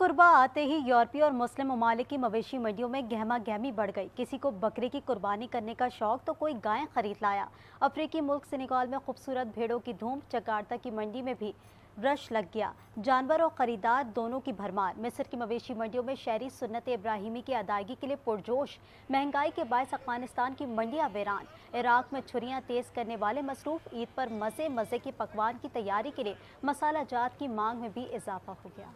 कुर्बा आते ही यूरोपीय और मुस्लिम ममालिक की मवेशी मंडियों में गहमा गहमी बढ़ गई। किसी को बकरे की कुर्बानी करने का शौक तो कोई गायें खरीद लाया। अफ्रीकी मुल्क सेनेगाल में खूबसूरत भेड़ों की धूम, जकार्ता की मंडी में भी ब्रश लग गया। जानवर और खरीदार दोनों की भरमार। मिस्र की मवेशी मंडियों में शहरी सुन्नत इब्राहिमी की अदायगी के लिए पुरजोश। महँगाई के बायस अफ़गानिस्तान की मंडियाँ वीरान इराक में छुरियाँ तेज करने वाले मसरूफ ईद पर मज़े मज़े के पकवान की तैयारी के लिए मसाला जात की मांग में भी इजाफा हो गया।